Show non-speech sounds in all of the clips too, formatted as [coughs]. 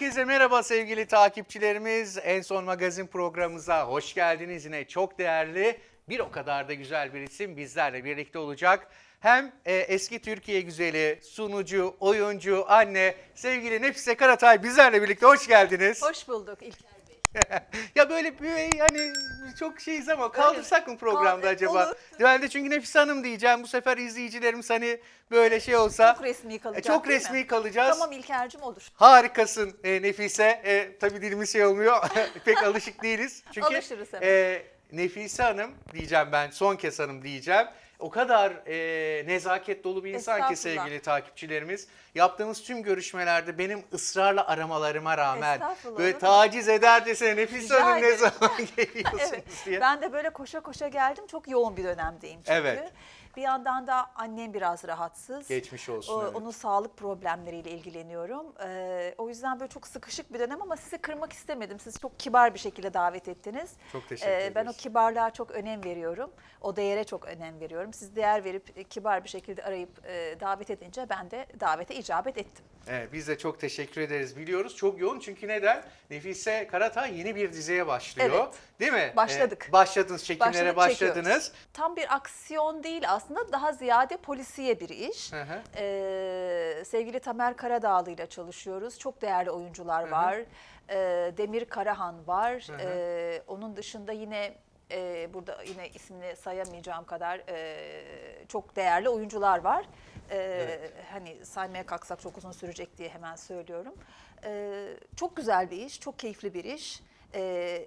Herkese merhaba sevgili takipçilerimiz. En son magazin programımıza hoş geldiniz. Yine çok değerli bir o kadar da güzel bir isim bizlerle birlikte olacak. Hem e, eski Türkiye güzeli, sunucu, oyuncu, anne, sevgili Nefise Karatay bizlerle birlikte hoş geldiniz. Hoş bulduk İlker. [laughs] ya böyle bir hani çok şeyiz ama kaldırsak mı programda Kaldır, acaba? olur. Ben de çünkü Nefise Hanım diyeceğim. Bu sefer izleyicilerimiz hani böyle şey olsa Çok resmi kalacak e, çok değil mi? resmi kalacağız. Tamam İlker'cim olur. Harikasın e, Nefise. E, tabii dilimiz şey olmuyor. [laughs] Pek alışık değiliz. Çünkü Alışırız hemen. e, Nefise Hanım diyeceğim ben son kez hanım diyeceğim. O kadar e, nezaket dolu bir insan ki sevgili takipçilerimiz. Yaptığımız tüm görüşmelerde benim ısrarla aramalarıma rağmen böyle taciz eder desene Nefise Rica Hanım ne zaman [laughs] geliyorsunuz Evet. diye. Ben de böyle koşa koşa geldim. Çok yoğun bir dönemdeyim çünkü. Evet. Bir yandan da annem biraz rahatsız. Geçmiş olsun. O- evet. Onun sağlık problemleriyle ilgileniyorum. Ee, o yüzden böyle çok sıkışık bir dönem ama sizi kırmak istemedim. Siz çok kibar bir şekilde davet ettiniz. Çok teşekkür Ee, ben o kibarlığa çok önem veriyorum. O değere çok önem veriyorum. Siz değer verip e, kibar bir şekilde arayıp e, davet edince ben de davete icabet ettim. Evet, biz de çok teşekkür ederiz. Biliyoruz çok yoğun çünkü neden? Nefise Karatay yeni bir diziye başlıyor. Evet. Değil mi? Başladık. Ee, başladınız, çekimlere Başladık, çekiyoruz. başladınız. Tam bir aksiyon değil aslında daha ziyade polisiye bir iş. Hı hı. Ee, sevgili Tamer Karadağlı ile çalışıyoruz. Çok değerli oyuncular var. Ee, Demir Karahan var. hı. Ee, onun dışında yine e, burada yine ismini sayamayacağım kadar e, çok değerli oyuncular var. Ee, Evet. Hani saymaya kalksak çok uzun sürecek diye hemen söylüyorum. Ee, çok güzel bir iş, çok keyifli bir iş. Ee,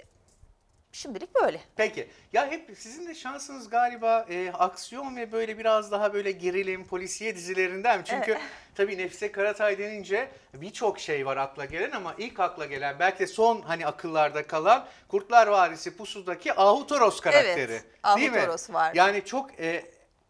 şimdilik böyle. Peki. Ya hep sizin de şansınız galiba e, aksiyon ve böyle biraz daha böyle gerilim, polisiye dizilerinden? Çünkü Evet. [laughs] tabii Nefise Karatay denince birçok şey var akla gelen ama ilk akla gelen belki de son hani akıllarda kalan Kurtlar Vadisi Pusu'daki Ahu Toros karakteri. Evet, Ahu değil mi? Toros var. Yani çok e,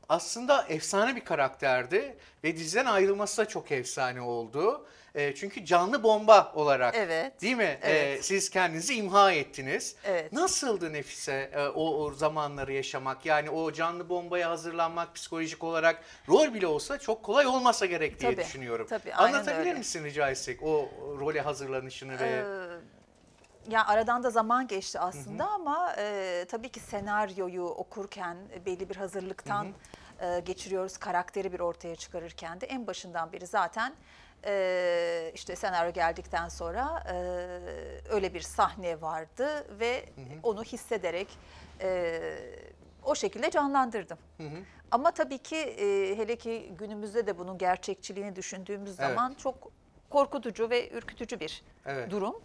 aslında efsane bir karakterdi ve diziden ayrılması da çok efsane oldu. E, çünkü canlı bomba olarak Evet, değil mi? E, evet. siz kendinizi imha ettiniz. Evet. Nasıldı Nefise e, o, o zamanları yaşamak? Yani o canlı bombaya hazırlanmak psikolojik olarak rol bile olsa çok kolay olmasa gerek diye Tabii, düşünüyorum. tabii, Anlatabilir öyle. misin rica etsek o role hazırlanışını ve Ee, ya aradan da zaman geçti aslında ama e, tabii ki senaryoyu okurken e, belli bir hazırlıktan e, geçiriyoruz karakteri bir ortaya çıkarırken de en başından beri zaten e, işte senaryo geldikten sonra e, öyle bir sahne vardı ve onu hissederek e, o şekilde canlandırdım. Ama tabii ki e, hele ki günümüzde de bunun gerçekçiliğini düşündüğümüz Evet. zaman çok korkutucu ve ürkütücü bir Evet. durum.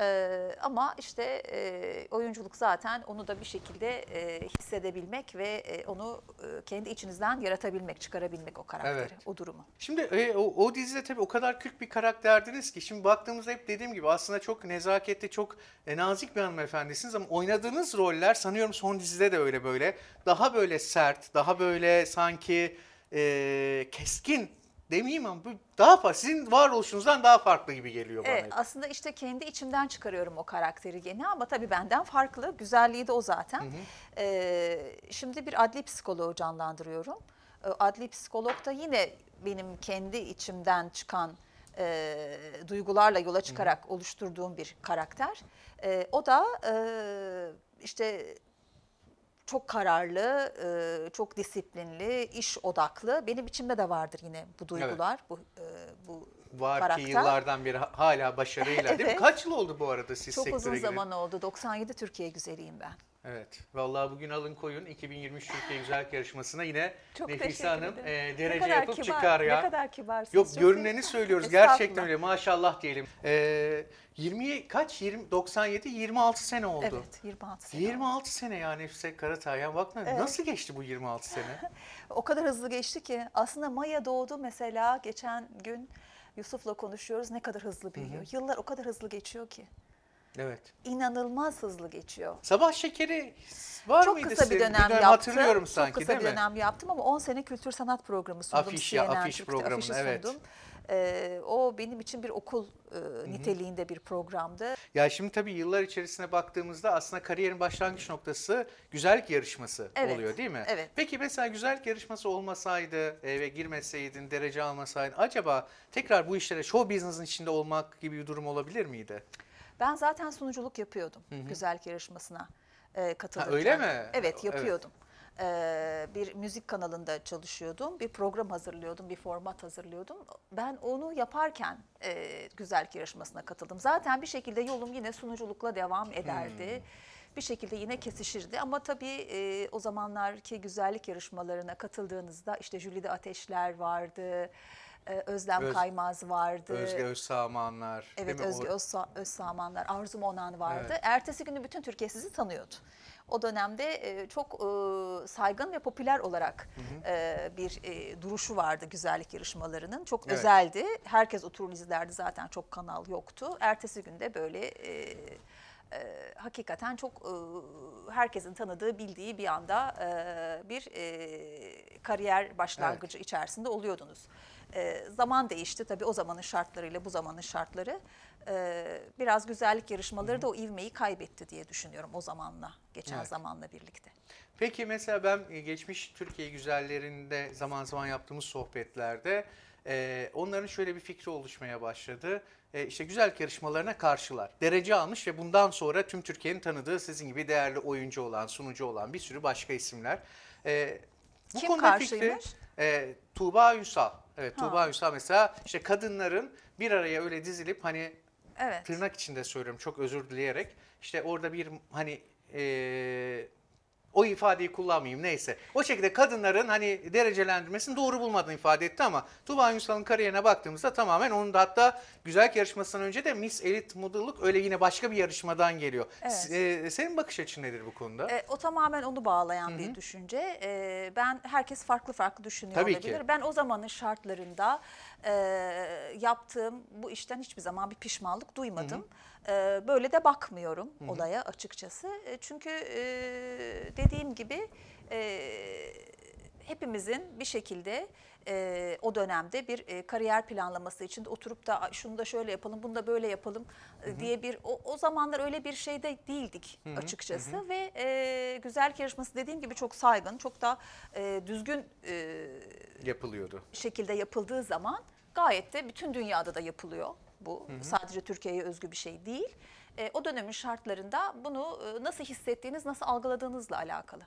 Ee, ama işte e, oyunculuk zaten onu da bir şekilde e, hissedebilmek ve e, onu e, kendi içinizden yaratabilmek, çıkarabilmek o karakteri, Evet. o durumu. Şimdi e, o, o dizide tabii o kadar kült bir karakterdiniz ki şimdi baktığımızda hep dediğim gibi aslında çok nezaketli, çok e, nazik bir hanımefendisiniz ama oynadığınız roller sanıyorum son dizide de öyle böyle daha böyle sert, daha böyle sanki e, keskin demeyeyim ama bu daha farklı. Sizin varoluşunuzdan daha farklı gibi geliyor bana. Evet, hep. aslında işte kendi içimden çıkarıyorum o karakteri gene ama tabii benden farklı. Güzelliği de o zaten. Ee, şimdi bir adli psikoloğu canlandırıyorum. Ee, Adli psikolog da yine benim kendi içimden çıkan e, duygularla yola çıkarak oluşturduğum bir karakter. E, o da e, işte çok kararlı, e, çok disiplinli, iş odaklı. Benim içimde de vardır yine bu duygular, bu e, bu Var karakter. ki yıllardan beri ha- hala başarıyla değil mi? Evet. Kaç yıl oldu bu arada siz Çok sektöre uzun gireli? zaman oldu. 97 Türkiye güzeliyim ben. Evet. Vallahi bugün alın koyun 2023 Türkiye Güzellik Yarışması'na yine Çok Nefise Hanım e, derece yapıp kibar, çıkar ya. Ne kadar kibarsınız. Yok çok görüneni iyi. söylüyoruz. Gerçekten öyle. Maşallah diyelim. Ee, 20 kaç? 20 97 26 sene oldu. Evet 26 sene. 26 sene ya Nefise Karatay. Ya bak Evet. nasıl geçti bu 26 sene? [laughs] O kadar hızlı geçti ki aslında Maya doğdu mesela geçen gün Yusuf'la konuşuyoruz ne kadar hızlı büyüyor. Yıllar o kadar hızlı geçiyor ki. Evet. İnanılmaz hızlı geçiyor. Sabah şekeri var Çok mıydı kısa bir sizin? dönem, yaptım. Hatırlıyorum Çok sanki kısa değil bir mi? dönem yaptım ama 10 sene kültür sanat programı sundum. Afiş- CNN afiş Türk'te programını, evet. sundum. E, o benim için bir okul e, niteliğinde bir programdı. Ya şimdi tabii yıllar içerisine baktığımızda aslında kariyerin başlangıç noktası güzellik yarışması Evet, oluyor değil mi? evet. Peki mesela güzellik yarışması olmasaydı e, ve girmeseydin, derece almasaydın acaba tekrar bu işlere show business'ın içinde olmak gibi bir durum olabilir miydi? Ben zaten sunuculuk yapıyordum güzellik yarışmasına e, katılırken. öyle mi? Evet Evet. yapıyordum. Ee, bir müzik kanalında çalışıyordum. Bir program hazırlıyordum, bir format hazırlıyordum. Ben onu yaparken e, güzellik yarışmasına katıldım. Zaten bir şekilde yolum yine sunuculukla devam ederdi. Bir şekilde yine kesişirdi ama tabii e, o zamanlarki güzellik yarışmalarına katıldığınızda işte Jülide Ateşler vardı, e, Özlem Öz- Kaymaz vardı. Özge Özsağmanlar. Evet? Özge Özsa, Özsamanlar, Arzu Monan vardı. Evet. Ertesi günü bütün Türkiye sizi tanıyordu. O dönemde e, çok e, saygın ve popüler olarak e, bir e, duruşu vardı güzellik yarışmalarının. Çok Evet. özeldi. Herkes oturur izlerdi zaten çok kanal yoktu. Ertesi günde böyle e, e, hakikaten çok e, herkesin tanıdığı, bildiği bir anda e, bir e, kariyer başlangıcı içerisinde oluyordunuz. E, zaman değişti tabii o zamanın şartlarıyla bu zamanın şartları. E, biraz güzellik yarışmaları da o ivmeyi kaybetti diye düşünüyorum o zamanla, geçen Evet. zamanla birlikte. Peki mesela ben e, geçmiş Türkiye güzellerinde zaman zaman yaptığımız sohbetlerde e, onların şöyle bir fikri oluşmaya başladı. E, işte güzellik yarışmalarına karşılar. Derece almış ve bundan sonra tüm Türkiye'nin tanıdığı sizin gibi değerli oyuncu olan, sunucu olan bir sürü başka isimler. E, bu Kim konuda karşıymış? fikri e, Tuğba Ünsal. Evet. Tuğba Ünsal mesela işte kadınların bir araya öyle dizilip hani Evet. tırnak içinde söylüyorum çok özür dileyerek işte orada bir hani eee, o ifadeyi kullanmayayım neyse. O şekilde kadınların hani derecelendirmesini doğru bulmadığını ifade etti ama Tuğba Ünsal'ın kariyerine baktığımızda tamamen onun da hatta güzel yarışmasından önce de Miss Elite Model'lık öyle yine başka bir yarışmadan geliyor. Evet. Eee, senin bakış açın nedir bu konuda? E, o tamamen onu bağlayan bir düşünce. E, ben herkes farklı farklı düşünüyor Tabii olabilir. ki. Ben o zamanın şartlarında e, yaptığım bu işten hiçbir zaman bir pişmanlık duymadım. E, böyle de bakmıyorum olaya açıkçası. E, çünkü e, dediğim gibi e, hepimizin bir şekilde e, o dönemde bir e, kariyer planlaması için oturup da "Ay, şunu da şöyle yapalım, bunu da böyle yapalım e, diye bir o, o zamanlar öyle bir şeyde değildik açıkçası ve e, güzellik yarışması dediğim gibi çok saygın, çok da e, düzgün e, Yapılıyordu. şekilde yapıldığı zaman gayet de bütün dünyada da yapılıyor. Bu sadece Türkiye'ye özgü bir şey değil. E, o dönemin şartlarında bunu e, nasıl hissettiğiniz, nasıl algıladığınızla alakalı.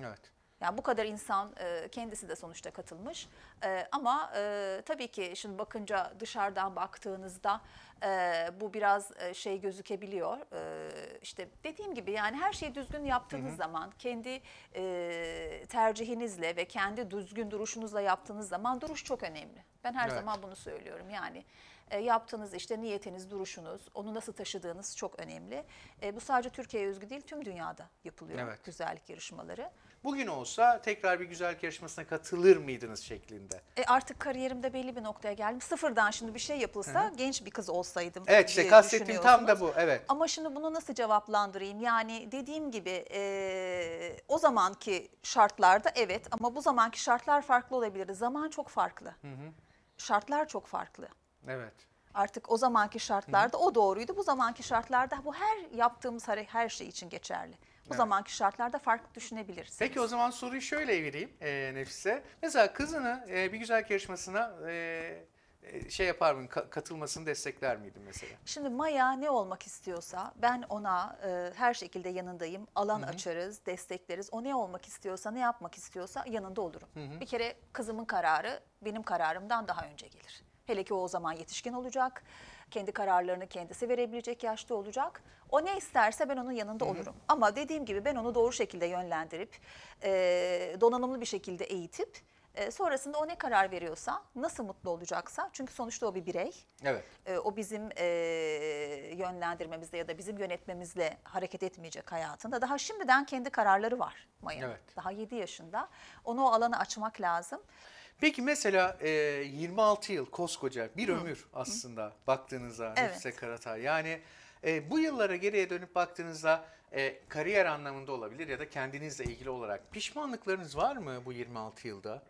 Evet. Yani bu kadar insan e, kendisi de sonuçta katılmış. E, ama e, tabii ki şimdi bakınca dışarıdan baktığınızda e, bu biraz e, şey gözükebiliyor. E, işte dediğim gibi yani her şeyi düzgün yaptığınız zaman kendi e, tercihinizle ve kendi düzgün duruşunuzla yaptığınız zaman duruş çok önemli. Ben her Evet. zaman bunu söylüyorum. Yani e, yaptığınız işte niyetiniz, duruşunuz, onu nasıl taşıdığınız çok önemli. E, bu sadece Türkiye'ye özgü değil, tüm dünyada yapılıyor Evet. güzellik yarışmaları. Bugün olsa tekrar bir güzellik yarışmasına katılır mıydınız şeklinde? E artık kariyerimde belli bir noktaya geldim. Sıfırdan şimdi bir şey yapılsa genç bir kız olsaydım. Evet işte kastettiğim tam da bu. Evet. Ama şimdi bunu nasıl cevaplandırayım? Yani dediğim gibi e, o zamanki şartlarda evet ama bu zamanki şartlar farklı olabilirdi. Zaman çok farklı. Şartlar çok farklı. Evet. Artık o zamanki şartlarda o doğruydu. Bu zamanki şartlarda bu her yaptığımız her, şey için geçerli. Bu Evet. zamanki şartlarda farklı düşünebilirsiniz. Peki o zaman soruyu şöyle evireyim e, Nefise. Mesela kızını e, bir güzellik yarışmasına e, e, şey yapar mıydın, ka- katılmasını destekler miydin mesela? Şimdi Maya ne olmak istiyorsa ben ona e, her şekilde yanındayım. Alan açarız, destekleriz. O ne olmak istiyorsa, ne yapmak istiyorsa yanında olurum. Bir kere kızımın kararı benim kararımdan daha önce gelir. Hele ki o o zaman yetişkin olacak. Kendi kararlarını kendisi verebilecek yaşta olacak. O ne isterse ben onun yanında olurum. Ama dediğim gibi ben onu doğru şekilde yönlendirip, e, donanımlı bir şekilde eğitip, e, sonrasında o ne karar veriyorsa, nasıl mutlu olacaksa, çünkü sonuçta o bir birey. Evet. E, o bizim e, yönlendirmemizle ya da bizim yönetmemizle hareket etmeyecek hayatında. Daha şimdiden kendi kararları var Maya. Evet. Daha 7 yaşında. Onu o alanı açmak lazım. Peki mesela e, 26 yıl koskoca bir ömür aslında baktığınızda Evet. Nefise Karatay. Yani e, bu yıllara geriye dönüp baktığınızda e, kariyer anlamında olabilir ya da kendinizle ilgili olarak pişmanlıklarınız var mı bu 26 yılda?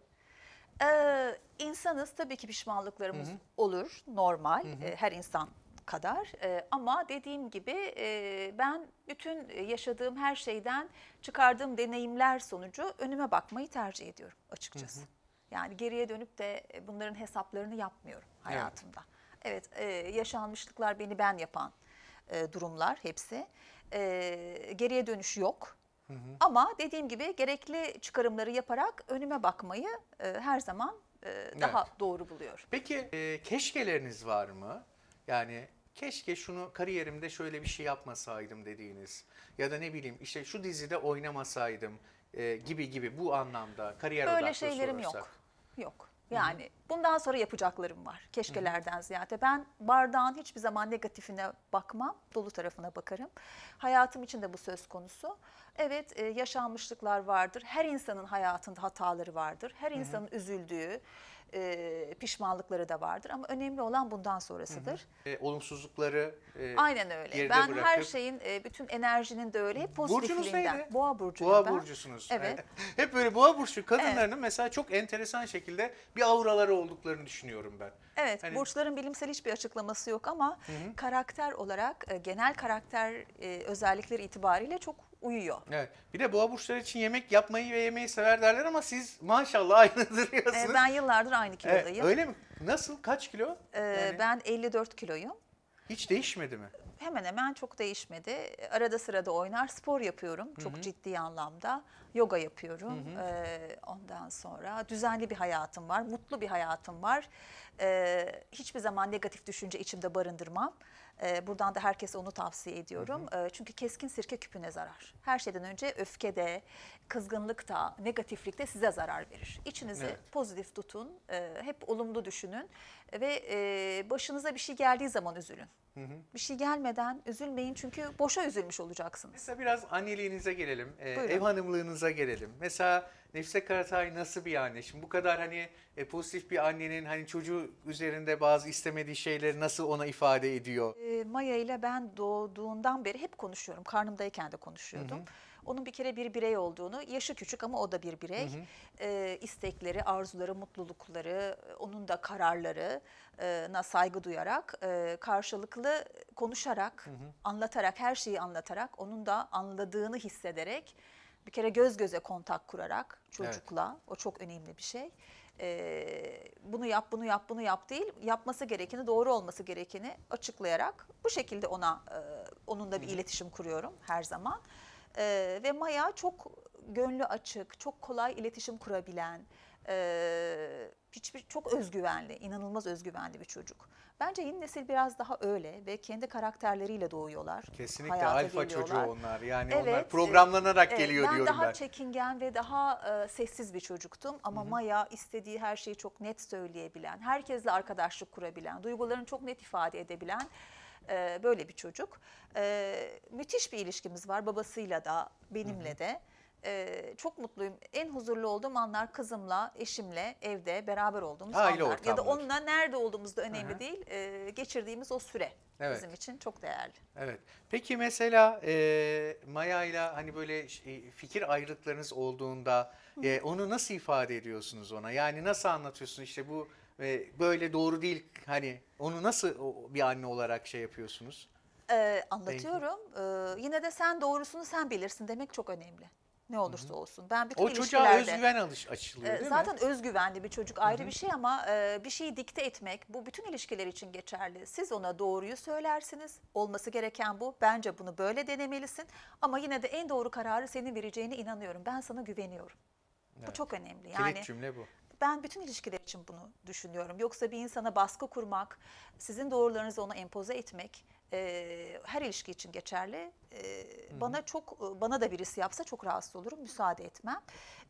Ee, insanız tabii ki pişmanlıklarımız olur normal e, her insan kadar E, ama dediğim gibi e, ben bütün yaşadığım her şeyden çıkardığım deneyimler sonucu önüme bakmayı tercih ediyorum açıkçası. Yani geriye dönüp de e, bunların hesaplarını yapmıyorum hayatımda. Evet, e, yaşanmışlıklar beni ben yapan e, durumlar hepsi. E, geriye dönüş yok. Ama dediğim gibi gerekli çıkarımları yaparak önüme bakmayı e, her zaman e, daha doğru buluyorum. Peki e, keşkeleriniz var mı? Yani keşke şunu kariyerimde şöyle bir şey yapmasaydım dediğiniz ya da ne bileyim işte şu dizide oynamasaydım e, gibi gibi bu anlamda kariyer Böyle odaklı şeylerim sorarsak. yok. Yok. Yani bundan sonra yapacaklarım var. Keşkelerden ziyade. Ben bardağın hiçbir zaman negatifine bakmam. Dolu tarafına bakarım. Hayatım için de bu söz konusu. Evet e, yaşanmışlıklar vardır. Her insanın hayatında hataları vardır. Her insanın üzüldüğü e, pişmanlıkları da vardır. Ama önemli olan bundan sonrasıdır. E, olumsuzlukları e, Aynen öyle. Ben her bırakıp- şeyin, e, bütün enerjinin de öyle hep Burcunuz pozitifliğinden. neydi? Boğa burcuyum Boğa ben. burcusunuz. Evet. [laughs] Hep böyle boğa burcu kadınlarının mesela çok enteresan şekilde bir auraları olduklarını düşünüyorum ben. Evet, Hani- burçların bilimsel hiçbir açıklaması yok ama karakter olarak e, genel karakter e, özellikleri itibariyle çok uyuyor. Evet. Bir de boğa burçları için yemek yapmayı ve yemeyi sever derler ama siz maşallah aynı duruyorsunuz. E, ben yıllardır aynı Evet, kilodayım. öyle mi? Nasıl? Kaç kilo? E, Yani Ben 54 kiloyum. Hiç değişmedi mi? Hemen hemen çok değişmedi. Arada sırada oynar, spor yapıyorum çok ciddi anlamda. Yoga yapıyorum. E, ondan sonra düzenli bir hayatım var, mutlu bir hayatım var. E, hiçbir zaman negatif düşünce içimde barındırmam. E, buradan da herkese onu tavsiye ediyorum. E, çünkü keskin sirke küpüne zarar. Her şeyden önce öfke de, kızgınlık da, negatiflik de size zarar verir. İçinizi Evet. pozitif tutun, e, hep olumlu düşünün ve e, başınıza bir şey geldiği zaman üzülün. Bir şey gelmeden üzülmeyin çünkü boşa üzülmüş olacaksınız. Mesela biraz anneliğinize gelelim, e, ev hanımlığınıza gelelim. Mesela Nefise Karatay nasıl bir anne? Şimdi bu kadar hani e, pozitif bir annenin hani çocuğu üzerinde bazı istemediği şeyleri nasıl ona ifade ediyor? E, Maya ile ben doğduğundan beri hep konuşuyorum. Karnımdayken de konuşuyordum. Onun bir kere bir birey olduğunu, yaşı küçük ama o da bir birey. E, istekleri, arzuları, mutlulukları, e, onun da kararlarına saygı duyarak, e, karşılıklı konuşarak, anlatarak, her şeyi anlatarak, onun da anladığını hissederek, bir kere göz göze kontak kurarak çocukla, o çok önemli bir şey. E, bunu yap, bunu yap, bunu yap değil, yapması gerekeni, doğru olması gerekeni açıklayarak bu şekilde ona, e, onunla bir iletişim kuruyorum her zaman. E, ve Maya çok gönlü açık, çok kolay iletişim kurabilen, e, hiçbir çok özgüvenli, inanılmaz özgüvenli bir çocuk. Bence yeni nesil biraz daha öyle ve kendi karakterleriyle doğuyorlar. Kesinlikle hayata alfa geliyorlar. çocuğu onlar. Yani Evet, onlar programlanarak e, geliyor ben diyorum daha ben. çekingen ve daha e, sessiz bir çocuktum ama Maya istediği her şeyi çok net söyleyebilen, herkesle arkadaşlık kurabilen, duygularını çok net ifade edebilen e, böyle bir çocuk. E, müthiş bir ilişkimiz var babasıyla da benimle de. E, çok mutluyum. En huzurlu olduğum anlar kızımla, eşimle evde beraber olduğumuz Aile anlar. Ya da ortamları. onunla nerede olduğumuz da önemli Hı hı. değil. E, geçirdiğimiz o süre Evet. bizim için çok değerli. Evet. Peki mesela e, Maya ile hani böyle şey, fikir ayrılıklarınız olduğunda e, onu nasıl ifade ediyorsunuz ona? Yani nasıl anlatıyorsunuz işte bu e, böyle doğru değil hani onu nasıl o- bir anne olarak şey yapıyorsunuz? Ee, anlatıyorum. Ee, yine de sen doğrusunu sen bilirsin demek çok önemli. Ne olursa olsun. Ben bütün O çocuğa özgüven alış, açılıyor değil zaten mi? özgüvenli bir çocuk ayrı bir şey ama e, bir şeyi dikte etmek bu bütün ilişkiler için geçerli. Siz ona doğruyu söylersiniz. Olması gereken bu. Bence bunu böyle denemelisin. Ama yine de en doğru kararı senin vereceğine inanıyorum. Ben sana güveniyorum. Bu Evet. çok önemli. Kilit Yani cümle bu. ben bütün ilişkiler için bunu düşünüyorum. Yoksa bir insana baskı kurmak, sizin doğrularınızı ona empoze etmek e, her ilişki için geçerli. E, bana çok bana da birisi yapsa çok rahatsız olurum, müsaade etmem.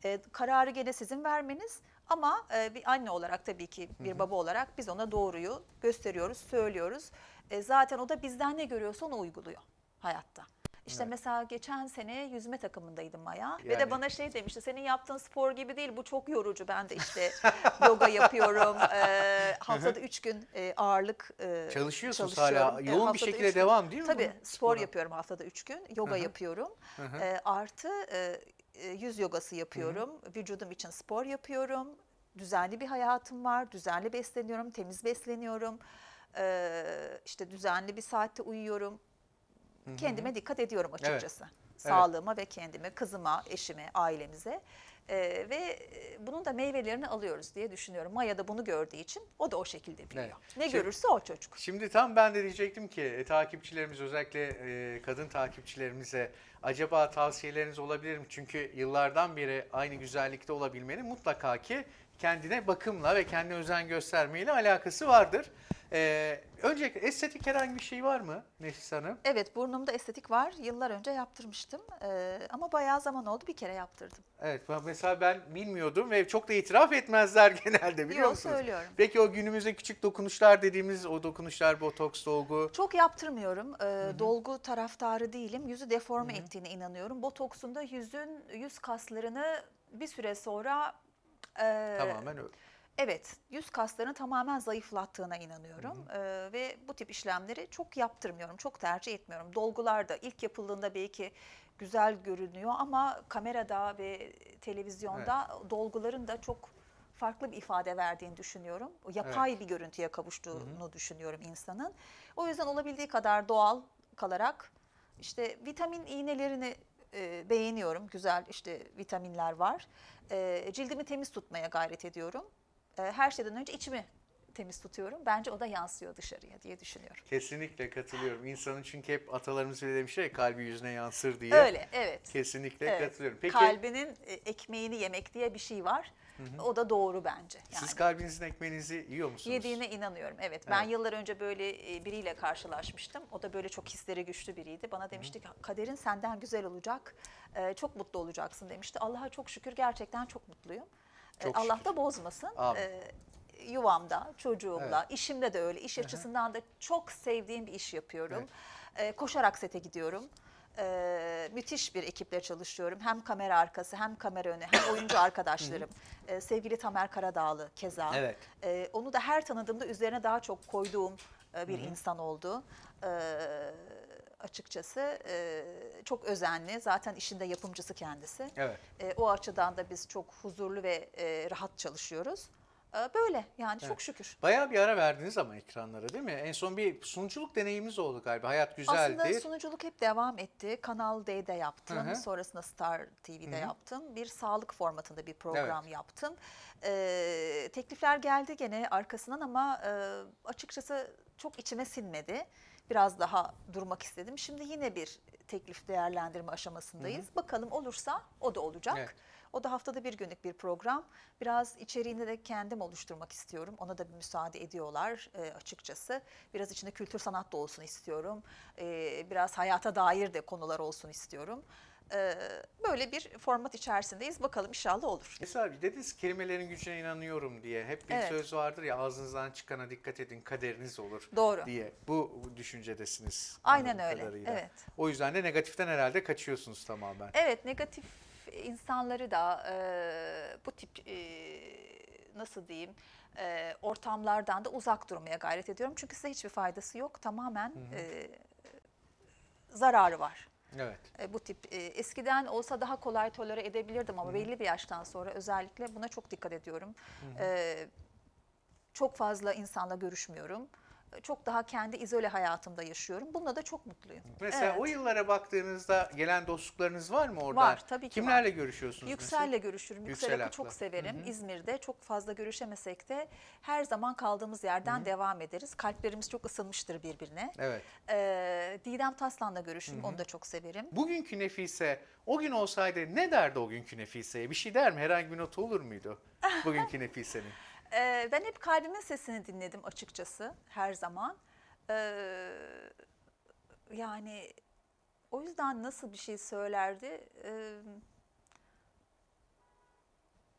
E, kararı gene sizin vermeniz ama e, bir anne olarak tabii ki bir baba olarak biz ona doğruyu gösteriyoruz, söylüyoruz. E, zaten o da bizden ne görüyorsa onu uyguluyor hayatta. İşte Evet. mesela geçen sene yüzme takımındaydım Maya ve Yani- de bana şey demişti senin yaptığın spor gibi değil bu çok yorucu. Ben de işte [laughs] yoga yapıyorum. Ee, haftada üç gün e, ağırlık e, Çalışıyorsunuz hala. yoğun bir haftada şekilde gün. devam değil mi? Tabii bu spor spora? yapıyorum haftada üç gün yoga yapıyorum. Hı hı. Ee, artı e, e, yüz yogası yapıyorum. Vücudum için spor yapıyorum. Düzenli bir hayatım var, düzenli besleniyorum, temiz besleniyorum, e, işte düzenli bir saatte uyuyorum. Kendime dikkat ediyorum açıkçası. Sağlığıma ve kendime, kızıma, eşime, ailemize. E, ve e, bunun da meyvelerini alıyoruz diye düşünüyorum. Maya da bunu gördüğü için o da o şekilde biliyor. Evet. Ne Şimdi- görürse o çocuk. Şimdi tam ben de diyecektim ki e, takipçilerimiz özellikle e, kadın takipçilerimize acaba tavsiyeleriniz olabilir mi? Çünkü yıllardan beri aynı güzellikte olabilmenin mutlaka ki kendine bakımla ve kendine özen göstermeyle alakası vardır. E, öncelikle estetik herhangi bir şey var mı Nefis Hanım? Evet burnumda estetik var. Yıllar önce yaptırmıştım. Ee, ama bayağı zaman oldu bir kere yaptırdım. Evet mesela ben bilmiyordum ve çok da itiraf etmezler [laughs] genelde biliyor Yok, musunuz? söylüyorum. Peki o günümüzde küçük dokunuşlar dediğimiz o dokunuşlar botoks, dolgu. Çok yaptırmıyorum. Ee, dolgu taraftarı değilim. Yüzü deforme ettiğine inanıyorum. Botoksun da yüzün yüz kaslarını bir süre sonra e, Tamamen öyle. Evet, yüz kaslarını tamamen zayıflattığına inanıyorum Ee, ve bu tip işlemleri çok yaptırmıyorum, çok tercih etmiyorum. Dolgular da ilk yapıldığında belki güzel görünüyor ama kamerada ve televizyonda dolguların da çok farklı bir ifade verdiğini düşünüyorum. Yapay bir görüntüye kavuştuğunu düşünüyorum insanın. O yüzden olabildiği kadar doğal kalarak işte vitamin iğnelerini e, beğeniyorum. Güzel işte vitaminler var. E, cildimi temiz tutmaya gayret ediyorum. E, her şeyden önce içimi temiz tutuyorum. Bence o da yansıyor dışarıya diye düşünüyorum. Kesinlikle katılıyorum. İnsanın çünkü hep atalarımız bile demişler ya kalbi yüzüne yansır diye. Öyle, evet. Kesinlikle Evet. katılıyorum. Peki Kalbinin e, ekmeğini yemek diye bir şey var. O da doğru bence. Yani. siz kalbinizin ekmeğinizi yiyor musunuz? Yediğine inanıyorum. Evet. Ben Evet. yıllar önce böyle e, biriyle karşılaşmıştım. O da böyle çok hisleri güçlü biriydi. Bana demişti ki kaderin senden güzel olacak. e, Çok mutlu olacaksın demişti. Allah'a çok şükür gerçekten çok mutluyum. E, Çok Allah şükür. da bozmasın. Amin. E, Yuvamda, çocuğumla, Evet. işimde de öyle. İş açısından da çok sevdiğim bir iş yapıyorum. E, Koşarak sete gidiyorum. E, müthiş bir ekiple çalışıyorum. Hem kamera arkası hem kamera önü hem oyuncu [coughs] arkadaşlarım. E, sevgili Tamer Karadağlı keza. Evet. Ee, onu da her tanıdığımda üzerine daha çok koyduğum bir insan oldu. Ee, açıkçası e, çok özenli. Zaten işinde yapımcısı kendisi. Evet. E, o açıdan da biz çok huzurlu ve e, rahat çalışıyoruz. E, böyle yani çok şükür. Bayağı bir ara verdiniz ama ekranlara değil mi? En son bir sunuculuk deneyimimiz oldu galiba. Hayat güzeldi. Aslında sunuculuk hep devam etti. Kanal D'de yaptım. Hı hı. Sonrasında Star TV'de yaptım. Bir sağlık formatında bir program yaptım. Ee, teklifler geldi gene arkasından ama e, açıkçası çok içime sinmedi. Biraz daha durmak istedim. Şimdi yine bir teklif değerlendirme aşamasındayız. Bakalım olursa o da olacak. Evet. O da haftada bir günlük bir program. Biraz içeriğini de kendim oluşturmak istiyorum. Ona da bir müsaade ediyorlar e, açıkçası. Biraz içinde kültür sanat da olsun istiyorum. E, biraz hayata dair de konular olsun istiyorum. E, böyle bir format içerisindeyiz. Bakalım inşallah olur. Mesela dediniz kelimelerin gücüne inanıyorum diye. Hep bir Evet. söz vardır ya ağzınızdan çıkana dikkat edin kaderiniz olur Doğru. diye. Bu düşüncedesiniz. Aynen öyle, kadarıyla. evet. O yüzden de negatiften herhalde kaçıyorsunuz tamamen. Evet negatif insanları da e, bu tip e, nasıl diyeyim e, ortamlardan da uzak durmaya gayret ediyorum. Çünkü size hiçbir faydası yok. Tamamen e, zararı var. Evet. E, bu tip e, eskiden olsa daha kolay tolere edebilirdim ama belli bir yaştan sonra özellikle buna çok dikkat ediyorum. E, çok fazla insanla görüşmüyorum. Çok daha kendi izole hayatımda yaşıyorum. Bununla da çok mutluyum. Mesela Evet. o yıllara baktığınızda gelen dostluklarınız var mı orada? Var, tabii ki Kimlerle var. görüşüyorsunuz Yüksel'le mesela? görüşürüm. Yüksel Yüksel çok severim. İzmir'de çok fazla görüşemesek de her zaman kaldığımız yerden devam ederiz. Kalplerimiz çok ısınmıştır birbirine. Evet. Ee, Didem Taslan'la görüşürüm. Onu da çok severim. Bugünkü Nefise o gün olsaydı ne derdi o günkü Nefise'ye? Bir şey der mi? Herhangi bir not olur muydu [laughs] bugünkü Nefise'nin? Ee, ben hep kalbimin sesini dinledim açıkçası her zaman. Ee, yani o yüzden nasıl bir şey söylerdi ee,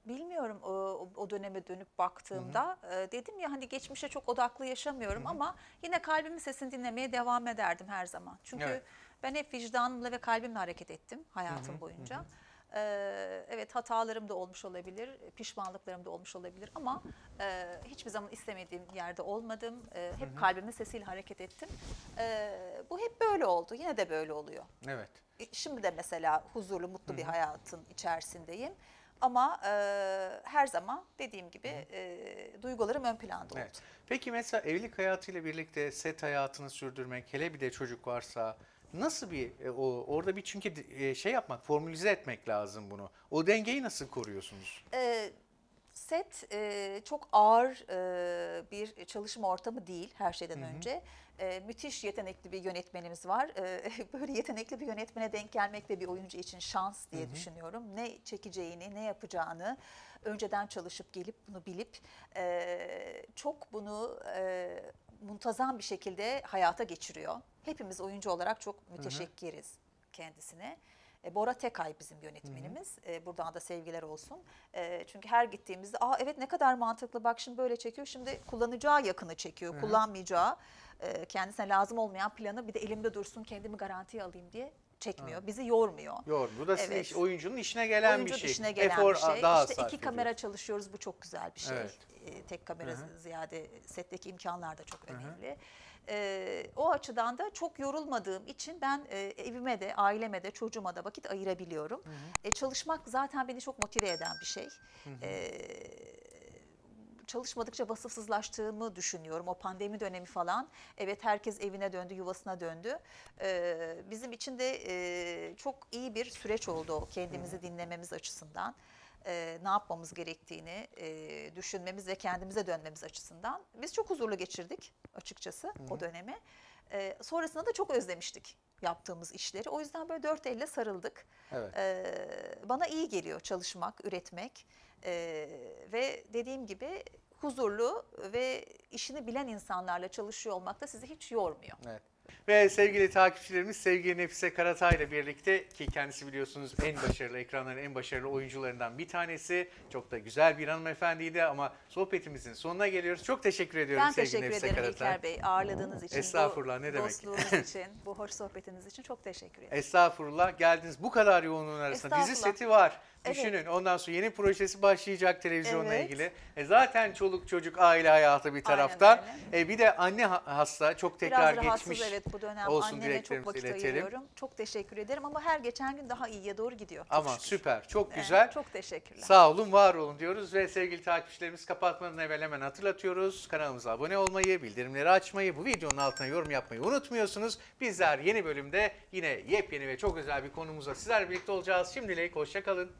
bilmiyorum o, o döneme dönüp baktığımda. Ee, dedim ya hani geçmişe çok odaklı yaşamıyorum ama yine kalbimin sesini dinlemeye devam ederdim her zaman. Çünkü Evet. ben hep vicdanımla ve kalbimle hareket ettim hayatım boyunca. Ee, evet hatalarım da olmuş olabilir, pişmanlıklarım da olmuş olabilir ama e, hiçbir zaman istemediğim yerde olmadım. E, hep kalbimin sesiyle hareket ettim. E, bu hep böyle oldu, yine de böyle oluyor. Evet. E, Şimdi de mesela huzurlu, mutlu bir hayatın içerisindeyim. Ama e, her zaman dediğim gibi e, duygularım ön planda oldu. Evet. Peki mesela evlilik hayatıyla birlikte set hayatını sürdürmek, hele bir de çocuk varsa nasıl bir e, o orada bir çünkü e, şey yapmak, formülize etmek lazım bunu. O dengeyi nasıl koruyorsunuz? E, set e, çok ağır e, bir çalışma ortamı değil her şeyden önce. E, müthiş yetenekli bir yönetmenimiz var. E, [laughs] böyle yetenekli bir yönetmene denk gelmek de bir oyuncu için şans diye düşünüyorum. Ne çekeceğini, ne yapacağını önceden çalışıp gelip bunu bilip e, çok bunu e, muntazam bir şekilde hayata geçiriyor. Hepimiz oyuncu olarak çok müteşekkiriz kendisine. E, Bora Tekay bizim yönetmenimiz. E, buradan da sevgiler olsun. E, çünkü her gittiğimizde aa evet ne kadar mantıklı bak şimdi böyle çekiyor. Şimdi kullanacağı yakını çekiyor. Kullanmayacağı e, kendisine lazım olmayan planı bir de elimde dursun kendimi garantiye alayım diye çekmiyor. Bizi yormuyor. Yor, bu da Evet. iş- oyuncunun işine gelen Oyuncunun bir şey. işine gelen Efor bir şey. daha işte iki ediyor. kamera çalışıyoruz bu çok güzel bir şey. Evet. Ee, tek kamera ziyade setteki imkanlar da çok önemli. Ee, o açıdan da çok yorulmadığım için ben e, evime de aileme de çocuğuma da vakit ayırabiliyorum. E, çalışmak zaten beni çok motive eden bir şey. Ee, çalışmadıkça vasıfsızlaştığımı düşünüyorum. O pandemi dönemi falan. Evet herkes evine döndü, yuvasına döndü. Ee, bizim için de e, çok iyi bir süreç oldu o kendimizi dinlememiz açısından. Ee, ne yapmamız gerektiğini e, düşünmemiz ve kendimize dönmemiz açısından. Biz çok huzurlu geçirdik açıkçası o dönemi. Ee, sonrasında da çok özlemiştik yaptığımız işleri. O yüzden böyle dört elle sarıldık. Evet. Ee, bana iyi geliyor çalışmak, üretmek Ee, ve dediğim gibi huzurlu ve işini bilen insanlarla çalışıyor olmak da sizi hiç yormuyor. Evet. Ve sevgili takipçilerimiz sevgili Nefise Karatay ile birlikte ki kendisi biliyorsunuz en başarılı ekranların en başarılı oyuncularından bir tanesi. Çok da güzel bir hanımefendiydi ama sohbetimizin sonuna geliyoruz. Çok teşekkür ediyorum Ben sevgili teşekkür Nefise ederim Karatay. İlker Bey ağırladığınız için. Estağfurullah, ne demek. Dostluğunuz [laughs] için, bu hoş sohbetiniz için çok teşekkür ederim. Estağfurullah geldiniz bu kadar yoğunluğun arasında. Dizi seti var. Evet. Düşünün ondan sonra yeni projesi başlayacak televizyonla Evet. ilgili. E zaten çoluk çocuk aile hayatı bir taraftan. E bir de anne ha- hasta çok tekrar Biraz geçmiş. Evet bu dönem olsun anneme çok vakit iletelim. ayırıyorum. Çok teşekkür ederim ama her geçen gün daha iyiye doğru gidiyor. Çok Ama şükür. süper çok Evet, güzel. Çok teşekkürler. Sağ olun, var olun diyoruz ve sevgili takipçilerimiz kapatmadan evvel hemen hatırlatıyoruz. Kanalımıza abone olmayı, bildirimleri açmayı, bu videonun altına yorum yapmayı unutmuyorsunuz. Bizler yeni bölümde yine yepyeni ve çok özel bir konumuzla sizlerle birlikte olacağız. Şimdilik hoşçakalın.